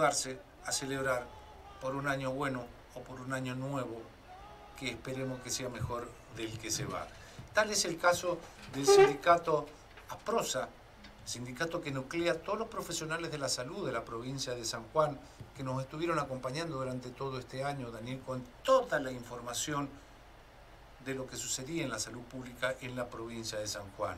mudarse a celebrar por un año bueno o por un año nuevo que esperemos que sea mejor del que se va. Tal es el caso del sindicato APROSA, sindicato que nuclea a todos los profesionales de la salud de la provincia de San Juan, que nos estuvieron acompañando durante todo este año, Daniel, con toda la información de lo que sucedía en la salud pública en la provincia de San Juan.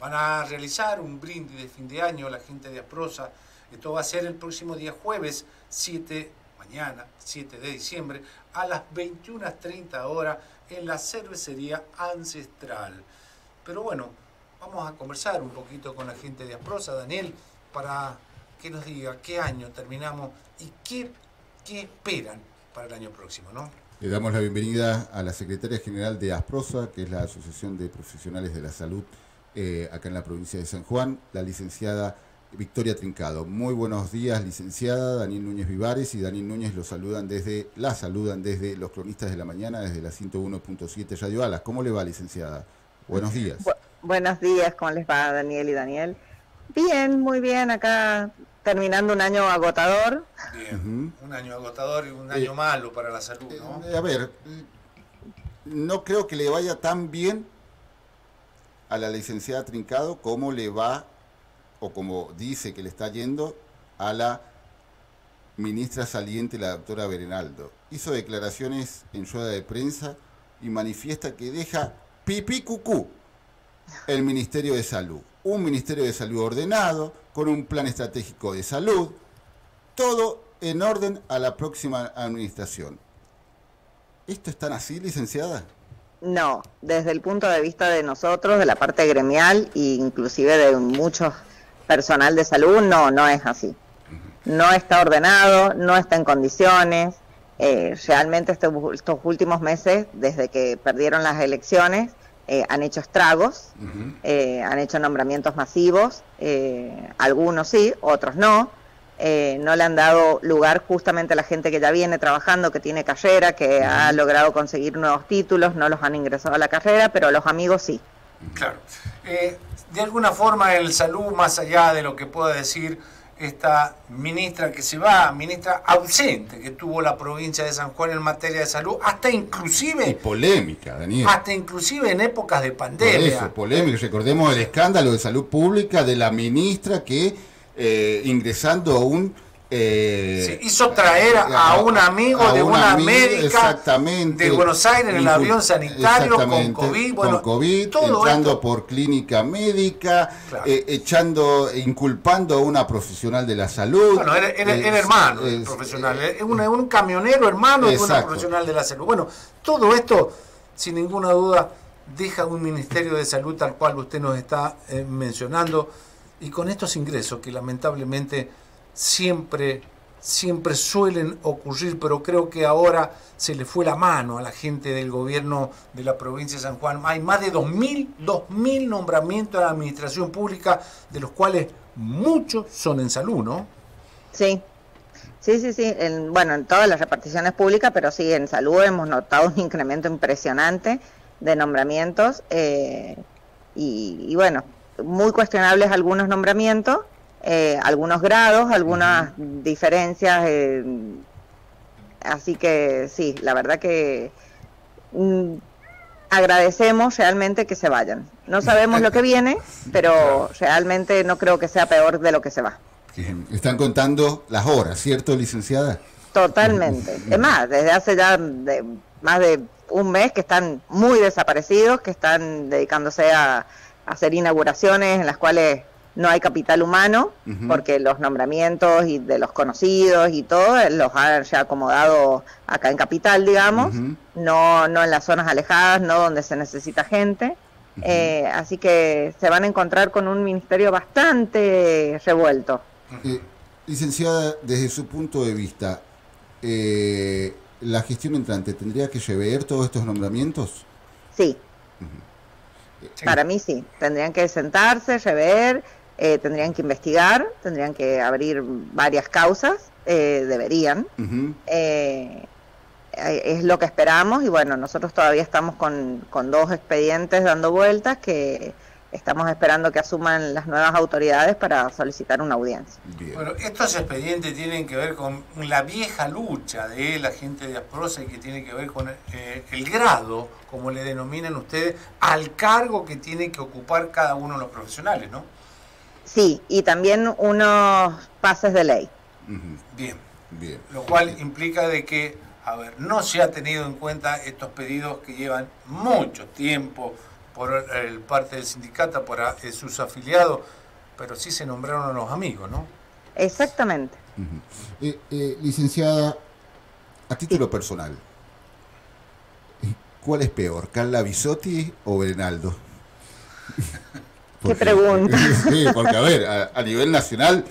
Van a realizar un brindis de fin de año la gente de APROSA. Esto va a ser el próximo día jueves 7, mañana 7 de diciembre, a las 21.30 horas en la cervecería ancestral. Pero bueno, vamos a conversar un poquito con la gente de Asprosa, Daniel, para que nos diga qué año terminamos y qué, qué esperan para el año próximo, ¿no? Le damos la bienvenida a la secretaria general de Asprosa, que es la Asociación de Profesionales de la Salud eh, acá en la provincia de San Juan, la licenciada Victoria Trincado. Muy buenos días, licenciada Daniel Núñez Vivares y Daniel Núñez los saludan desde, la saludan desde los cronistas de la mañana, desde la 101.7 Radio Alas. ¿Cómo le va, licenciada? Buenos días. buenos días, ¿cómo les va, Daniel y Daniel? Bien, muy bien, acá terminando un año agotador. Bien, un año agotador y un año eh, malo para la salud, ¿no? Eh, a ver, no creo que le vaya tan bien a la licenciada Trincado como le va o como dice que le está yendo a la ministra saliente, la doctora Berenaldo. Hizo declaraciones en rueda de prensa y manifiesta que deja pipí cucú el Ministerio de Salud. Un Ministerio de Salud ordenado, con un plan estratégico de salud, todo en orden a la próxima administración. ¿Esto es tan así, licenciada? No, desde el punto de vista de nosotros, de la parte gremial e inclusive de muchos personal de salud, no, no es así. No está ordenado, no está en condiciones. Eh, realmente este estos últimos meses, desde que perdieron las elecciones, eh, han hecho estragos, eh, han hecho nombramientos masivos, algunos sí, otros no. no le han dado lugar justamente a la gente que ya viene trabajando, que tiene carrera, que ha logrado conseguir nuevos títulos, no los han ingresado a la carrera, pero los amigos sí. Claro de alguna forma el salud, más allá de lo que pueda decir esta ministra que se va, ministra ausente que tuvo la provincia de San Juan en materia de salud, hasta inclusive... polémica, Daniel. Hasta inclusive en épocas de pandemia. eso, polémica. Recordemos el escándalo de salud pública de la ministra que eh, ingresando a un eh, hizo traer a, un amigo de una, médica de Buenos Aires en el avión sanitario con COVID, bueno, entrando por clínica médica, eh, echando, inculpando a una profesional de la salud. Bueno, era, hermano profesional, es un, camionero hermano de una profesional de la salud. Bueno, todo esto, sin ninguna duda, deja un Ministerio de Salud tal cual usted nos está eh, mencionando, y con estos ingresos que lamentablemente siempre, siempre suelen ocurrir, pero creo que ahora se le fue la mano a la gente del gobierno de la provincia de San Juan. Hay más de 2.000, nombramientos de la administración pública, de los cuales muchos son en salud, ¿no? Sí, Sí, sí, sí. En, bueno, en todas las reparticiones públicas, pero sí, en salud hemos notado un incremento impresionante de nombramientos eh, y, bueno, muy cuestionables algunos nombramientos eh, algunos grados, algunas diferencias. Eh, así que sí, la verdad que mm, agradecemos realmente que se vayan. No sabemos lo que viene, pero realmente no creo que sea peor de lo que se va. Están contando las horas, ¿cierto, licenciada? Totalmente. Es más, desde hace ya más de un mes que están muy desaparecidos, que están dedicándose a hacer inauguraciones en las cuales no hay capital humano, porque los nombramientos y de los conocidos y todo los han ya acomodado acá en capital, digamos, no, no en las zonas alejadas, no donde se necesita gente. Eh, así que se van a encontrar con un ministerio bastante revuelto. Eh, licenciada, desde su punto de vista, eh, ¿la gestión entrante tendría que rever todos estos nombramientos? Sí. Para mí sí, tendrían que sentarse, rever, eh, tendrían que investigar, tendrían que abrir varias causas, eh, deberían. Eh, es lo que esperamos y bueno, nosotros todavía estamos con, con dos expedientes dando vueltas que estamos esperando que asuman las nuevas autoridades para solicitar una audiencia. Bueno, estos expedientes tienen que ver con la vieja lucha de la gente de Asprosa y que tiene que ver con eh, el grado, como le denominan ustedes, al cargo que tiene que ocupar cada uno de los profesionales, ¿no? Sí, y también unos pases de ley. Bien. Bien. Lo cual implica de que, a ver, no se ha tenido en cuenta estos pedidos que llevan mucho tiempo por el parte del sindicato, por eh, sus afiliados, pero sí se nombraron a los amigos, ¿no? Exactamente. Eh, eh, licenciada, a título personal, ¿cuál es peor, Carla Bisotti o Bernaldo? ¿Qué pregunta? Sí, porque a ver, a, nivel nacional,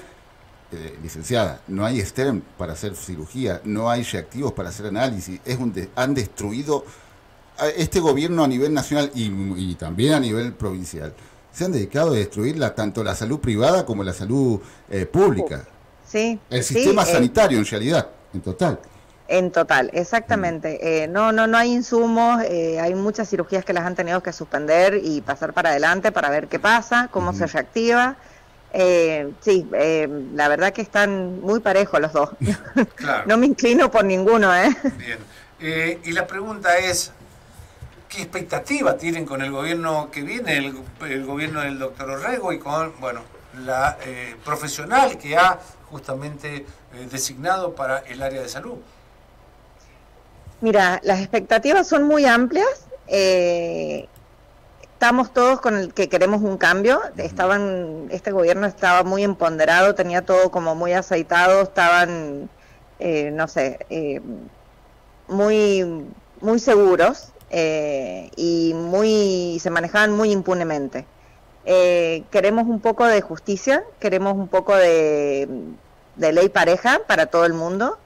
licenciada, no hay STEM para hacer cirugía, no hay reactivos para hacer análisis, es un han destruido este gobierno a nivel nacional y, también a nivel provincial se han dedicado a destruir tanto la salud privada como la salud eh, pública. Sí. El sistema eh, sanitario en realidad, en total. En total, exactamente. Mm. Eh, no, no, no hay insumos, hay muchas cirugías que las han tenido que suspender y pasar para adelante para ver qué pasa, cómo se reactiva. sí, la verdad que están muy parejos los dos. no me inclino por ninguno, ¿eh? Bien. y la pregunta es, ¿Qué expectativa tienen con el gobierno que viene, el, gobierno del doctor Orrego y con, bueno, la eh, profesional que ha justamente eh, designado para el área de salud? Mira, las expectativas son muy amplias. Eh, estamos todos con el que queremos un cambio. Estaban, este gobierno estaba muy empoderado, tenía todo como muy aceitado, estaban, no sé, muy, muy seguros eh, y muy se manejaban muy impunemente. Eh, queremos un poco de justicia, queremos un poco de, ley pareja para todo el mundo.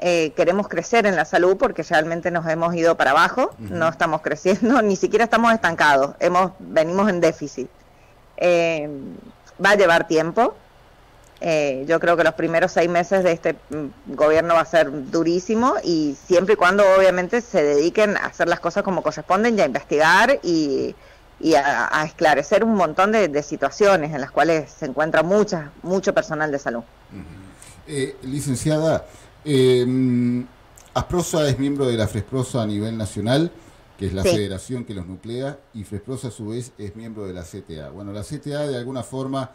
Eh, queremos crecer en la salud porque realmente nos hemos ido para abajo, no estamos creciendo, ni siquiera estamos estancados, hemos, venimos en déficit. va a llevar tiempo, eh, yo creo que los primeros seis meses de este mm, gobierno va a ser durísimo y siempre y cuando obviamente se dediquen a hacer las cosas como corresponden y a investigar y, a, esclarecer un montón de, situaciones en las cuales se encuentra mucha, mucho personal de salud. Eh, licenciada, eh, Asprosa es miembro de la Fresprosa a nivel nacional, que es la federación que los nuclea, y Fresprosa a su vez es miembro de la CTA. Bueno, la CTA de alguna forma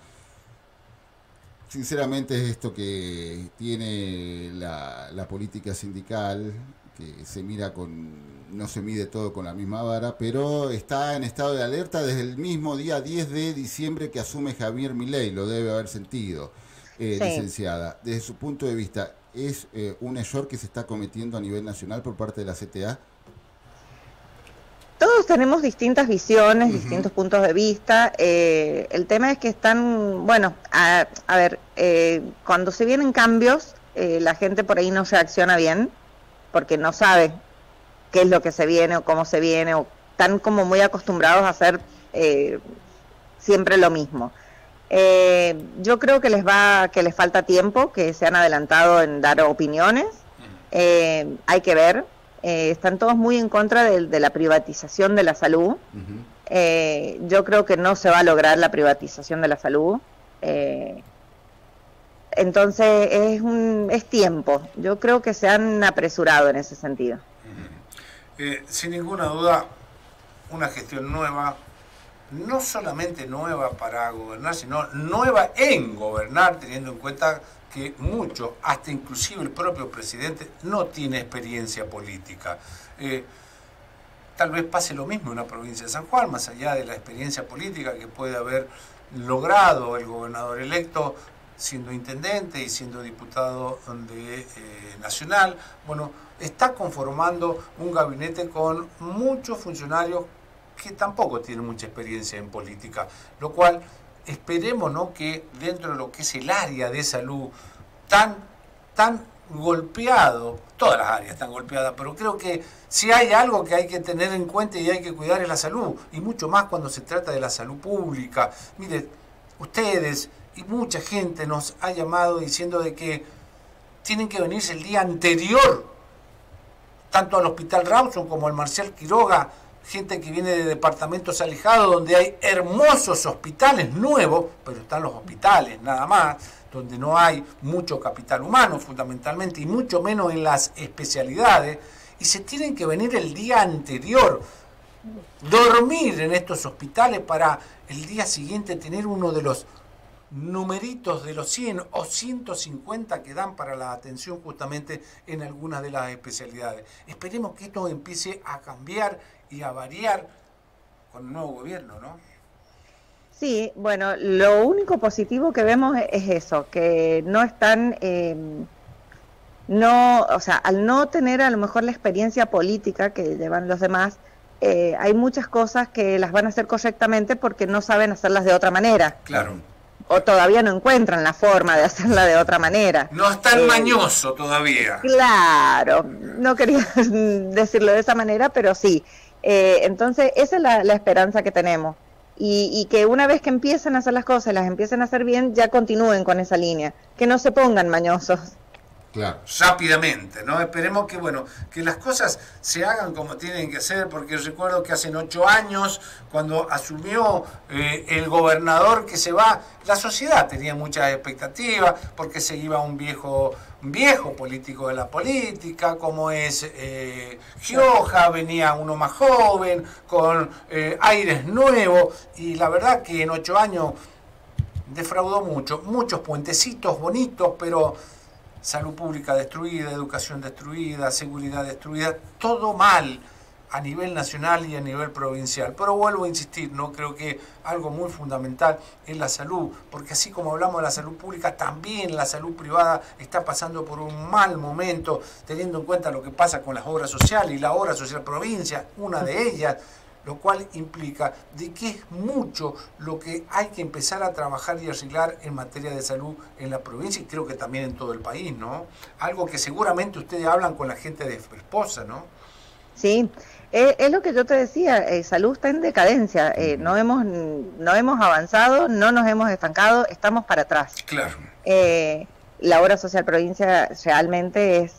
Sinceramente es esto que tiene la, política sindical, que se mira con, no se mide todo con la misma vara, pero está en estado de alerta desde el mismo día 10 de diciembre que asume Javier Milei, lo debe haber sentido, eh, licenciada. Desde su punto de vista, ¿es eh, un error que se está cometiendo a nivel nacional por parte de la CTA? todos tenemos distintas visiones, distintos puntos de vista. Eh, el tema es que están, bueno, a, ver, eh, cuando se vienen cambios, eh, la gente por ahí no reacciona bien, porque no sabe qué es lo que se viene o cómo se viene, o están como muy acostumbrados a hacer siempre lo mismo. Yo creo que les va, que les falta tiempo, que se han adelantado en dar opiniones. hay que ver, eh, están todos muy en contra de, la privatización de la salud. Eh, yo creo que no se va a lograr la privatización de la salud. Eh, entonces es, un, es tiempo. Yo creo que se han apresurado en ese sentido. sin ninguna duda, una gestión nueva, no solamente nueva para gobernar, sino nueva en gobernar, teniendo en cuenta que mucho, hasta inclusive el propio presidente, no tiene experiencia política. Eh, tal vez pase lo mismo en la provincia de San Juan, más allá de la experiencia política que puede haber logrado el gobernador electo siendo intendente y siendo diputado eh, nacional. Bueno, está conformando un gabinete con muchos funcionarios que tampoco tienen mucha experiencia en política, lo cual esperemos ¿no? que dentro de lo que es el área de salud tan, tan golpeado, todas las áreas están golpeadas, pero creo que si hay algo que hay que tener en cuenta y hay que cuidar es la salud, y mucho más cuando se trata de la salud pública. Mire, ustedes y mucha gente nos ha llamado diciendo de que tienen que venirse el día anterior, tanto al Hospital Rawson como al Marcial Quiroga, gente que viene de departamentos alejados donde hay hermosos hospitales nuevos, pero están los hospitales nada más, donde no hay mucho capital humano fundamentalmente y mucho menos en las especialidades, y se tienen que venir el día anterior, dormir en estos hospitales para el día siguiente tener uno de los numeritos de los 100 o 150 que dan para la atención justamente en algunas de las especialidades. Esperemos que esto empiece a cambiar y a variar con el nuevo gobierno, ¿no? Sí, bueno, lo único positivo que vemos es eso, que no están, em, no, o sea, al no tener a lo mejor la experiencia política que llevan los demás, eh, hay muchas cosas que las van a hacer correctamente porque no saben hacerlas de otra manera. Claro. O todavía no encuentran la forma de hacerla de otra manera. No es tan eh, mañoso todavía. Claro, no quería decirlo de esa manera, pero sí. Eh, entonces, esa es la, esperanza que tenemos. Y, y, que una vez que empiecen a hacer las cosas, las empiecen a hacer bien, ya continúen con esa línea. Que no se pongan mañosos. Rápidamente, ¿no? Esperemos que, bueno, que las cosas se hagan como tienen que ser, porque recuerdo que hace ocho años, cuando asumió eh, el gobernador que se va, la sociedad tenía muchas expectativas, porque se iba un viejo, viejo político de la política, como es eh, Gioja, venía uno más joven, con eh, aires nuevos, y la verdad que en ocho años defraudó mucho, muchos puentecitos bonitos, pero salud pública destruida, educación destruida, seguridad destruida, todo mal a nivel nacional y a nivel provincial. Pero vuelvo a insistir, no creo que algo muy fundamental es la salud, porque así como hablamos de la salud pública, también la salud privada está pasando por un mal momento, teniendo en cuenta lo que pasa con las obras sociales y la obra social provincia, una de ellas lo cual implica de que es mucho lo que hay que empezar a trabajar y arreglar en materia de salud en la provincia y creo que también en todo el país, ¿no? Algo que seguramente ustedes hablan con la gente de esposa, ¿no? Sí, eh, es lo que yo te decía, eh, salud está en decadencia, eh, no, hemos, no hemos avanzado, no nos hemos estancado, estamos para atrás. Claro. la obra social provincia realmente es,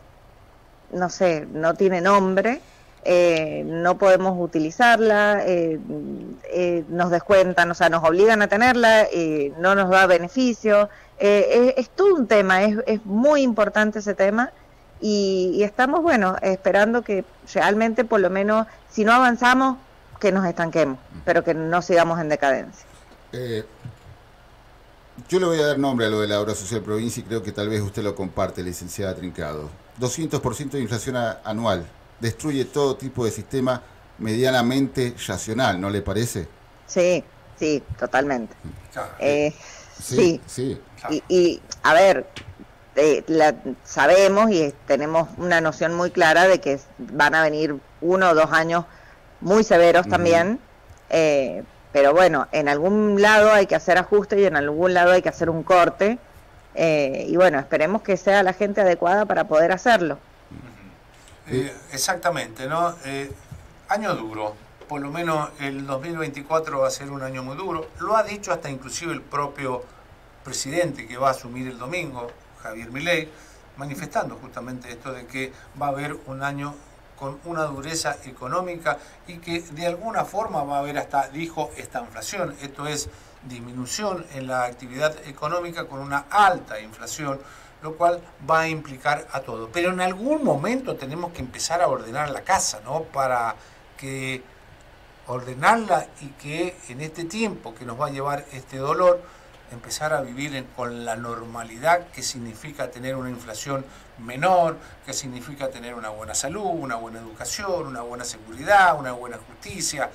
no sé, no tiene nombre, eh, no podemos utilizarla, eh, eh, nos descuentan, o sea, nos obligan a tenerla, no nos da beneficio. Es, todo un tema, es, muy importante ese tema y, estamos, bueno, esperando que realmente, por lo menos, si no avanzamos, que nos estanquemos, pero que no sigamos en decadencia. yo le voy a dar nombre a lo de la obra social provincia y creo que tal vez usted lo comparte, licenciada Trincado. 200% de inflación anual destruye todo tipo de sistema medianamente racional, ¿no le parece? Sí, sí, totalmente. Eh, sí, sí. Y, a ver, eh, la, sabemos y tenemos una noción muy clara de que van a venir uno o dos años muy severos también, eh, pero bueno, en algún lado hay que hacer ajustes y en algún lado hay que hacer un corte, y bueno, esperemos que sea la gente adecuada para poder hacerlo. Eh, exactamente, ¿no? Eh, año duro, por lo menos el 2024 va a ser un año muy duro. Lo ha dicho hasta inclusive el propio presidente que va a asumir el domingo, Javier Milei, manifestando justamente esto de que va a haber un año con una dureza económica y que de alguna forma va a haber hasta, dijo, esta inflación. Esto es disminución en la actividad económica con una alta inflación lo cual va a implicar a todo. Pero en algún momento tenemos que empezar a ordenar la casa, ¿no? Para que ordenarla y que en este tiempo que nos va a llevar este dolor, empezar a vivir con la normalidad que significa tener una inflación menor, que significa tener una buena salud, una buena educación, una buena seguridad, una buena justicia.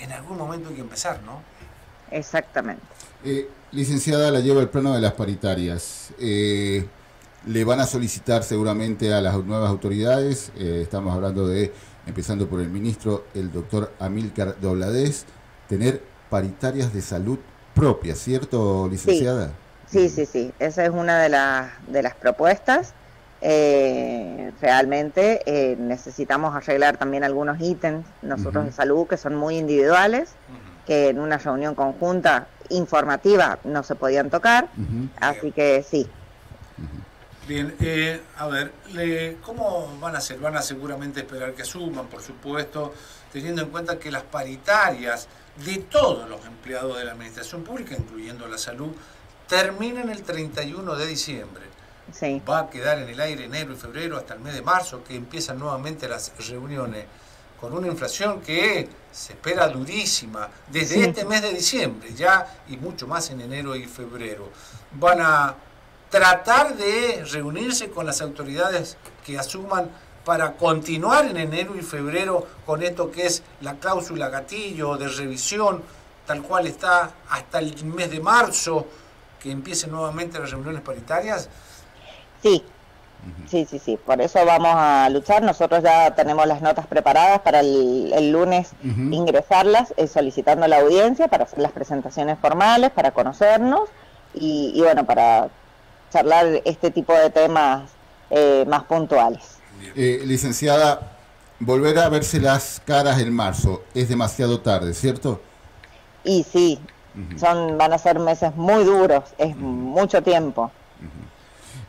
En algún momento hay que empezar, ¿no? Exactamente. Eh, licenciada, la lleva el plano de las paritarias. Eh, le van a solicitar seguramente a las nuevas autoridades, eh, estamos hablando de, empezando por el ministro, el doctor Amílcar Dobladez, tener paritarias de salud propias, ¿cierto, licenciada? Sí, sí, sí, esa es una de, las de las propuestas. Eh, realmente eh, necesitamos arreglar también algunos ítems nosotros de salud que son muy individuales, que en una reunión conjunta informativa no se podían tocar, así que sí, Bien, eh, a ver, ¿cómo van a hacer? Van a seguramente esperar que suman, por supuesto, teniendo en cuenta que las paritarias de todos los empleados de la administración pública, incluyendo la salud, terminan el 31 de diciembre. Sí. Va a quedar en el aire enero y febrero hasta el mes de marzo, que empiezan nuevamente las reuniones, con una inflación que se espera durísima desde este mes de diciembre ya y mucho más en enero y febrero. Van a tratar de reunirse con las autoridades que asuman para continuar en enero y febrero con esto que es la cláusula gatillo de revisión, tal cual está hasta el mes de marzo, que empiecen nuevamente las reuniones paritarias? Sí, sí, sí, sí, por eso vamos a luchar. Nosotros ya tenemos las notas preparadas para el, lunes ingresarlas, eh, solicitando la audiencia para hacer las presentaciones formales, para conocernos y bueno, para charlar este tipo de temas eh, más puntuales. Eh, licenciada, volver a verse las caras en marzo es demasiado tarde, ¿cierto? Y sí, son van a ser meses muy duros, es mucho tiempo.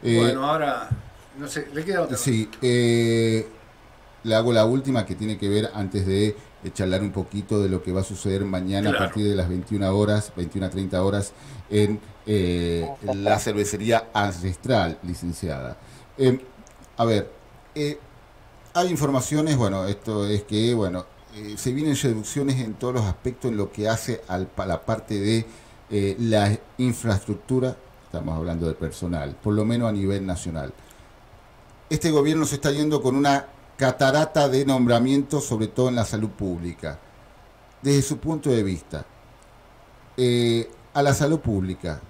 Eh, bueno, ahora, no sé, ¿le queda otra? Sí, le hago la última que tiene que ver antes de, charlar un poquito de lo que va a suceder mañana a partir de las 21 horas, 21 a 30 horas en eh, la cervecería ancestral, licenciada. Eh, a ver, eh, hay informaciones, bueno, esto es que, bueno, se vienen reducciones en todos los aspectos en lo que hace a la parte de la infraestructura, estamos hablando de personal, por lo menos a nivel nacional. Este gobierno se está yendo con una catarata de nombramientos, sobre todo en la salud pública. Desde su punto de vista, a la salud pública,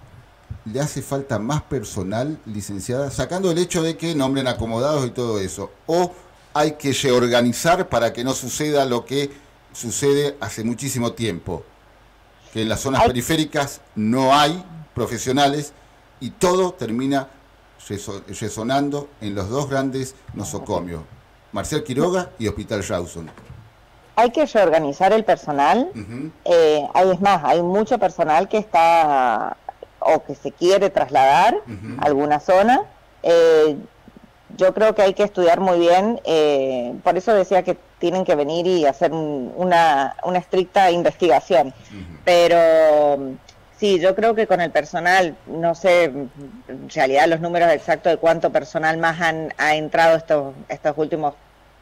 le hace falta más personal, licenciada, sacando el hecho de que nombren acomodados y todo eso, o hay que reorganizar para que no suceda lo que sucede hace muchísimo tiempo, que en las zonas periféricas no hay profesionales y todo termina resonando en los dos grandes nosocomios, Marcel Quiroga y Hospital Rawson hay que reorganizar el personal. Eh, hay, es más, hay mucho personal que está o que se quiere trasladar a alguna zona. Eh, yo creo que hay que estudiar muy bien, eh, por eso decía que tienen que venir y hacer una, una, estricta investigación. Pero sí, yo creo que con el personal, no sé en realidad los números exactos de cuánto personal más han, ha entrado estos, estos últimos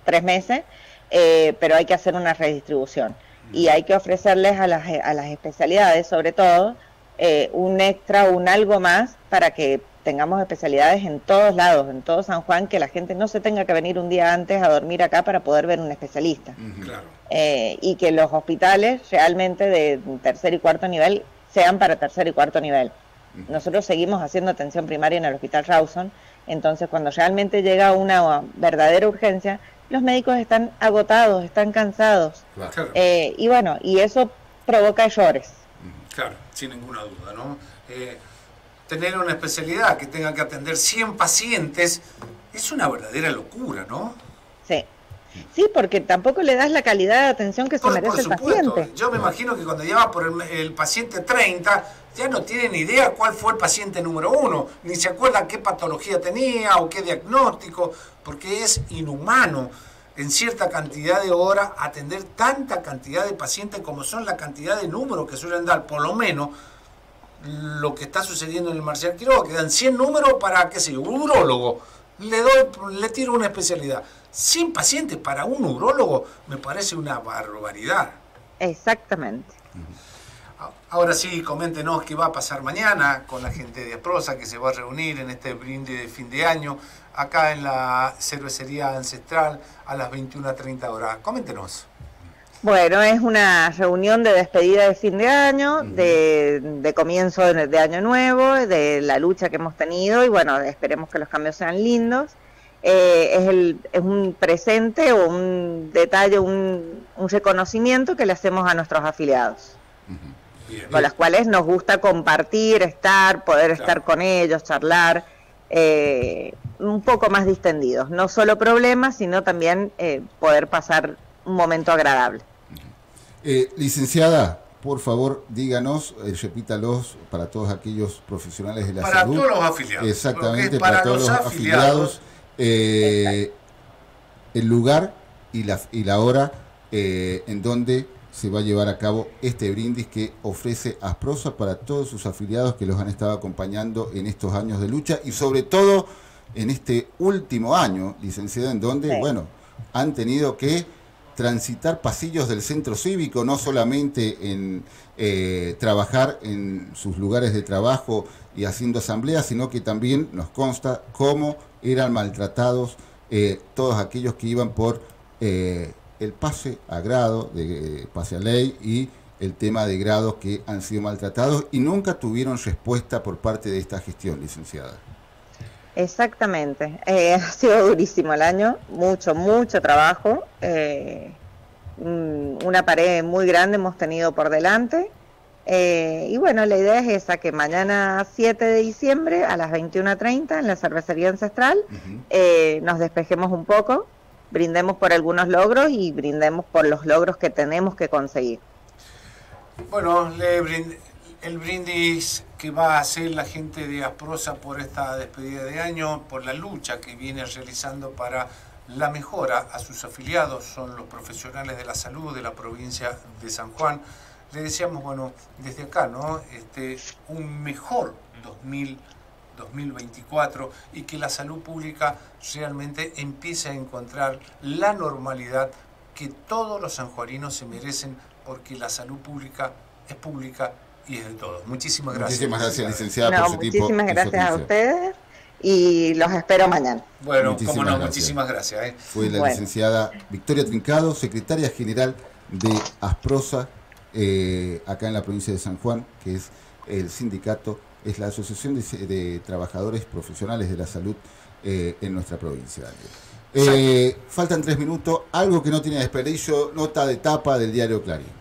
tres meses, eh, pero hay que hacer una redistribución. Y hay que ofrecerles a las, a las especialidades, sobre todo, eh, un extra, un algo más para que tengamos especialidades en todos lados, en todo San Juan, que la gente no se tenga que venir un día antes a dormir acá para poder ver un especialista. Eh, y que los hospitales realmente de tercer y cuarto nivel sean para tercer y cuarto nivel. Nosotros seguimos haciendo atención primaria en el Hospital Rawson, entonces cuando realmente llega una verdadera urgencia, los médicos están agotados, están cansados. Eh, y bueno, y eso provoca errores. Claro, sin ninguna duda, ¿no? Eh, tener una especialidad que tenga que atender 100 pacientes es una verdadera locura, ¿no? Sí. Porque tampoco le das la calidad de atención que se merece el paciente. Yo me imagino que cuando lleva por el, paciente 30, ya no tiene ni idea cuál fue el paciente número uno, ni se acuerda qué patología tenía o qué diagnóstico, porque es inhumano en cierta cantidad de horas atender tanta cantidad de pacientes como son la cantidad de números que suelen dar, por lo menos lo que está sucediendo en el Marcial Quiroga, que dan 100 números para, qué sé yo, un urólogo, le, doy, le tiro una especialidad. 100 pacientes para un urólogo me parece una barbaridad. Exactamente. Ahora sí, coméntenos qué va a pasar mañana con la gente de Aprosa que se va a reunir en este brindis de fin de año acá en la cervecería ancestral a las 21.30 horas. Coméntenos. Bueno, es una reunión de despedida de fin de año, de, comienzo de, año nuevo, de la lucha que hemos tenido y bueno, esperemos que los cambios sean lindos. Eh, es, el, es un presente o un detalle, un, reconocimiento que le hacemos a nuestros afiliados, con los cuales nos gusta compartir, estar, poder estar con ellos, charlar eh, un poco más distendidos. No solo problemas, sino también eh, poder pasar un momento agradable. Eh, licenciada, por favor, díganos, eh, repítalos para todos aquellos profesionales de la para salud. Para todos los afiliados. Exactamente, para, todos los afiliados. Eh, el lugar y la, y la hora eh, en donde se va a llevar a cabo este brindis que ofrece Asprosa para todos sus afiliados que los han estado acompañando en estos años de lucha y sobre todo en este último año, licenciada, en donde, bueno, han tenido que transitar pasillos del centro cívico, no solamente en eh, trabajar en sus lugares de trabajo y haciendo asambleas, sino que también nos consta cómo eran maltratados eh, todos aquellos que iban por eh, el pase a grado, de pase a ley y el tema de grados que han sido maltratados y nunca tuvieron respuesta por parte de esta gestión, licenciada. Exactamente. Eh, ha sido durísimo el año, mucho, mucho trabajo. Eh, mm, una pared muy grande hemos tenido por delante. Eh, y bueno, la idea es esa, que mañana 7 de diciembre a las 21.30 en la cervecería ancestral nos despejemos un poco, brindemos por algunos logros y brindemos por los logros que tenemos que conseguir. Bueno, le brind el brindis que va a hacer la gente de Asprosa por esta despedida de año, por la lucha que viene realizando para la mejora a sus afiliados, son los profesionales de la salud de la provincia de San Juan. Le decíamos, bueno, desde acá, ¿no? Este, un mejor 2000, 2024 y que la salud pública realmente empiece a encontrar la normalidad que todos los sanjuarinos se merecen porque la salud pública es pública y es de todo. Muchísimas gracias. Muchísimas gracias, licenciada, por su Muchísimas gracias a ustedes y los espero mañana. Bueno, como no, muchísimas gracias. ¿eh? Fue la licenciada Victoria Trincado, secretaria general de Asprosa, eh, acá en la provincia de San Juan, que es el sindicato, es la Asociación de, Trabajadores Profesionales de la Salud eh, en nuestra provincia. faltan tres minutos, algo que no tiene desperdicio, nota de tapa del diario Clarín.